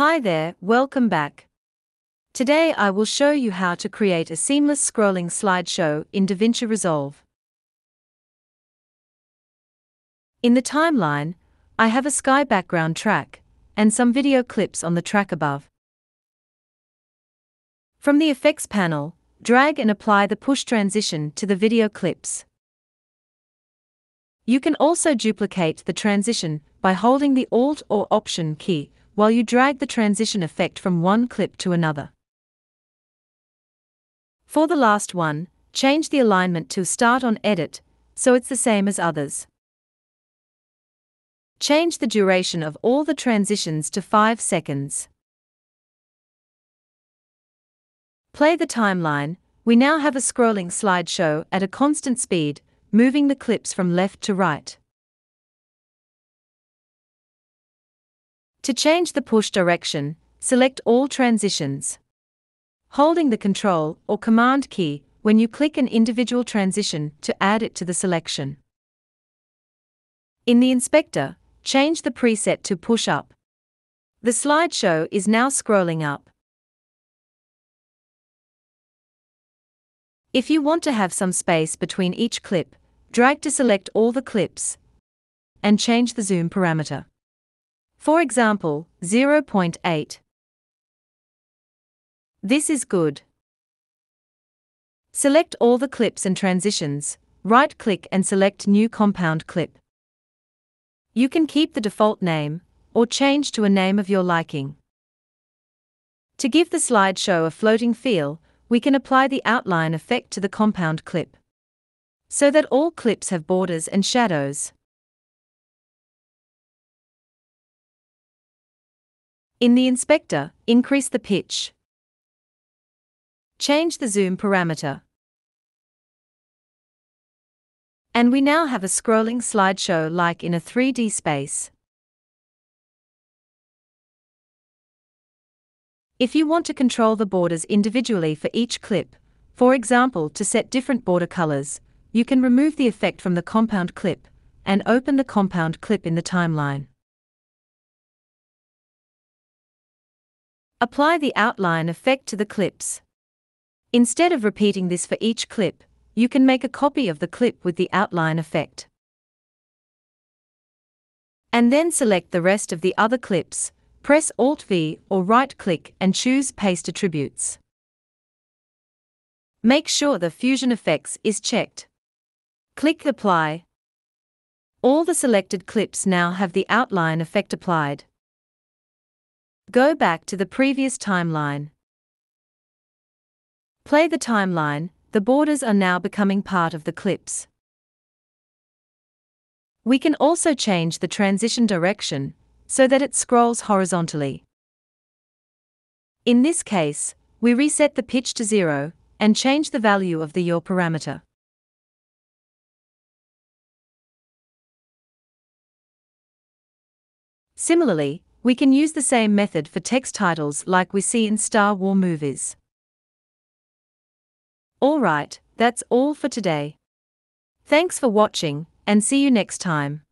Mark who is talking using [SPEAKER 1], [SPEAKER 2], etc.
[SPEAKER 1] Hi there, welcome back. Today I will show you how to create a seamless scrolling slideshow in DaVinci Resolve. In the timeline, I have a sky background track, and some video clips on the track above. From the Effects panel, drag and apply the push transition to the video clips. You can also duplicate the transition by holding the Alt or Option key while you drag the transition effect from one clip to another. For the last one, change the alignment to Start on Edit so it's the same as others. Change the duration of all the transitions to 5 seconds. Play the timeline. We now have a scrolling slideshow at a constant speed, moving the clips from left to right. To change the push direction, select all transitions. Holding the Control or Command key when you click an individual transition to add it to the selection. In the inspector, change the preset to Push Up. The slideshow is now scrolling up. If you want to have some space between each clip, Drag to select all the clips and change the zoom parameter. For example, 0.8. This is good. Select all the clips and transitions, right click and select New Compound Clip. You can keep the default name, or change to a name of your liking. To give the slideshow a floating feel, we can apply the outline effect to the compound clip so that all clips have borders and shadows. In the inspector, increase the pitch. Change the zoom parameter. And we now have a scrolling slideshow like in a 3D space. If you want to control the borders individually for each clip, for example to set different border colors, you can remove the effect from the compound clip and open the compound clip in the timeline. Apply the outline effect to the clips. Instead of repeating this for each clip, you can make a copy of the clip with the outline effect. And then select the rest of the other clips, press Alt V or right click and choose Paste Attributes. Make sure the Fusion Effects is checked. Click Apply. All the selected clips now have the outline effect applied. Go back to the previous timeline. Play the timeline, the borders are now becoming part of the clips. We can also change the transition direction so that it scrolls horizontally. In this case, we reset the pitch to zero and change the value of the yaw parameter. Similarly, we can use the same method for text titles like we see in Star Wars movies. Alright, that's all for today. Thanks for watching, and see you next time.